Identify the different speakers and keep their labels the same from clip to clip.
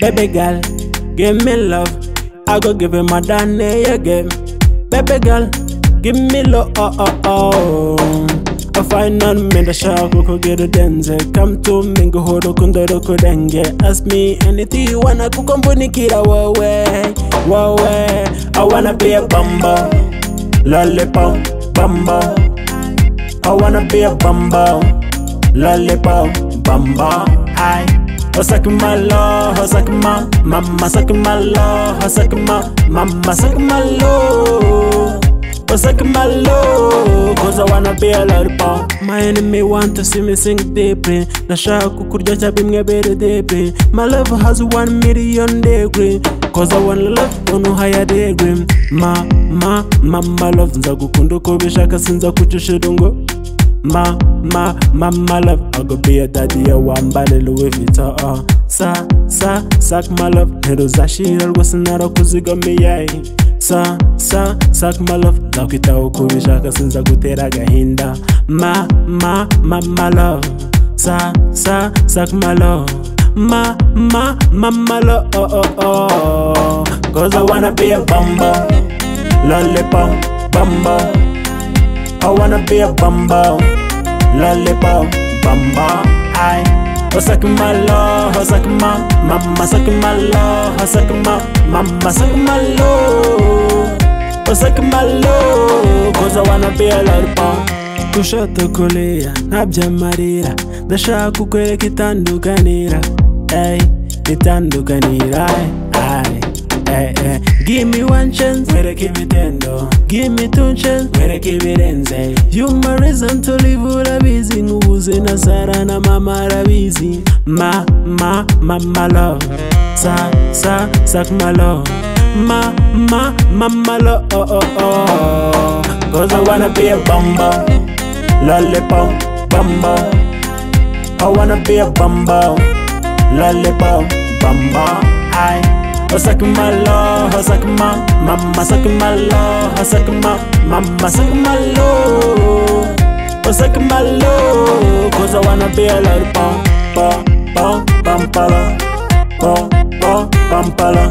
Speaker 1: Baby girl, give me love. I go give him my Danny again. Baby girl, give me love. Oh, oh, oh. I find none men the shark who get a denze. Come to me, go hold a kundoro kudenge. Ask me anything you wanna cook on Bunikira. Wow, wow, I wanna be a bumbo, lollipop, bumbo. I wanna be a bumbo, lollipop, bumbo. I. Oh, suck my love, oh, suck my mama, suck my love, oh, suck my mama, suck my love. Oh, suck my love, cause I wanna be a lollipop. My enemy want to see me sing deeply. Nashaka kukurya cyabimwe bere deeply. My love has one million degree. Cause I wanna love on a higher degree. Ma, ma, mama love, nzagukunda uko bishaka sinza kucushira ngo. Ma, ma, mama love, I go be a daddy ya wambale Louis Vuitton uh. Sa, sa, sak my love, ntiruzashira rwose narakuzigamiye Sa, sa, sak my love, nzakwitaho uko ubishaka sinza gutera agahinda Ma, ma, mama love, sa, sa, sak my love. Ma, ma, mama love, oh, oh, oh. Cause I wanna be a bumbo, lollipop, bumbo. I wanna be a bumbo, lollipop, bumbo. I, oh suck my love, oh suck my mama, suck my love, oh suck my mama, suck my love, oh malo cause I wanna be a lollipop. Kushoto kulia, ntabyamarira ndashaka kukwereka itandukanira, ey. Give me one chance, mwereke Give me two chance, mwereke ibirenze You my reason to live urabizi Nguze na Sara na mama arabizi Ma, ma, mama love. Sa, sa, sak my love Ma, ma, mama love oh, oh, oh. Cause I wanna be a bumbo Lollipop, bumbo I wanna be a bumbo Lollipop, bumbo I Oh, suck my love, oh, suck my mama, suck my love, oh, suck my mama, suck my love, oh, suck my love, cause I wanna be a lollipop, pom, pom, pampala, pom, pom, pampala,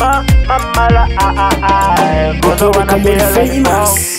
Speaker 1: ma, mamala, ah, ah, ah. Cause I wanna be a famous